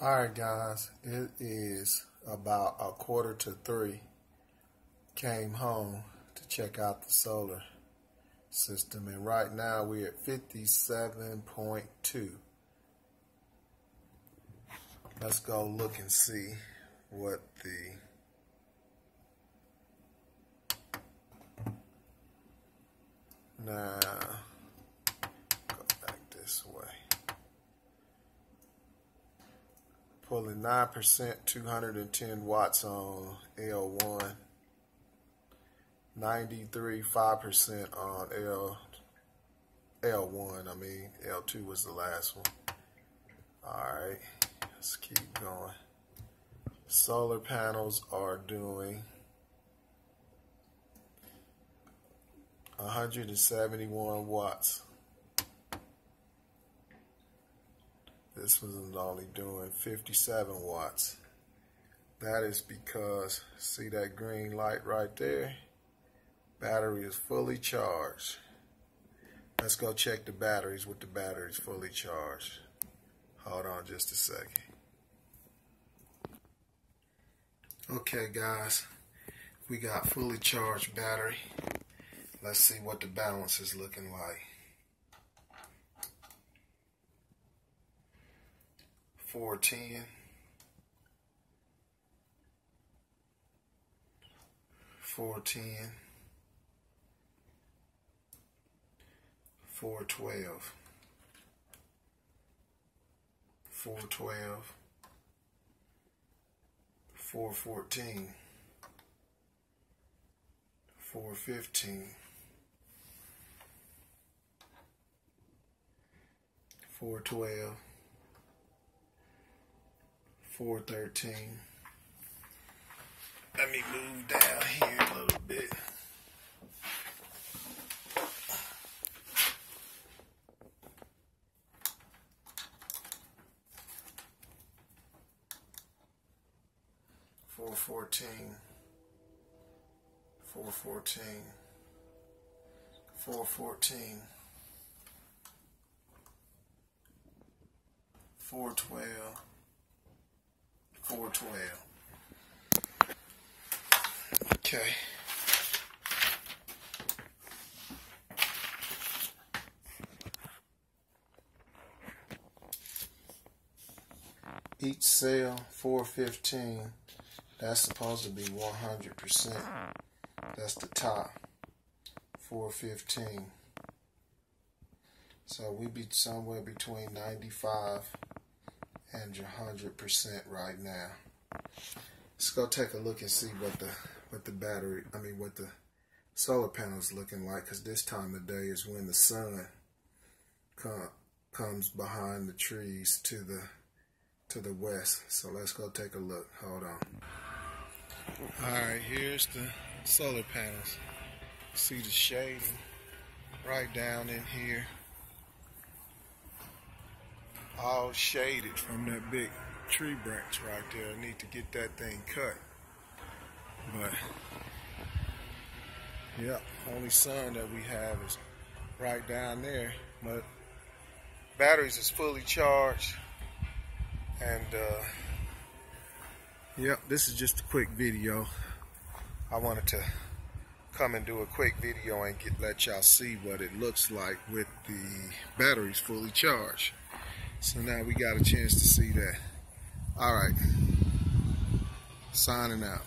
All right, guys, it is about a quarter to three. Came home to check out the solar system, and right now we're at 57.2. Let's go look and see what the now Pulling 9%, 210 watts on L1. 93, 5% on L, L1. I mean, L2 was the last one. Alright, let's keep going. Solar panels are doing 171 watts. This one's only doing 57 watts. That is because, see that green light right there? Battery is fully charged. Let's go check the batteries with the batteries fully charged. Hold on just a second. Okay guys, we got fully charged battery. Let's see what the balance is looking like. 410. 410. 412. 412. 414. 415. 412 413. Let me move down here a little bit. Four fourteen, four fourteen, four fourteen, four twelve. 412. Okay. Each cell 415. That's supposed to be 100%. That's the top. 415. So we be somewhere between 95 and hundred percent right now. Let's go take a look and see what the what the battery, I mean what the solar panels looking like, because this time of day is when the sun come, comes behind the trees to the to the west. So let's go take a look. Hold on. All right, here's the solar panels. See the shading right down in here all shaded from that big tree branch right there. I need to get that thing cut. But, yeah, only sun that we have is right down there. But batteries is fully charged. And, uh, yep, this is just a quick video. I wanted to come and do a quick video and get let y'all see what it looks like with the batteries fully charged. So now we got a chance to see that. All right. Signing out.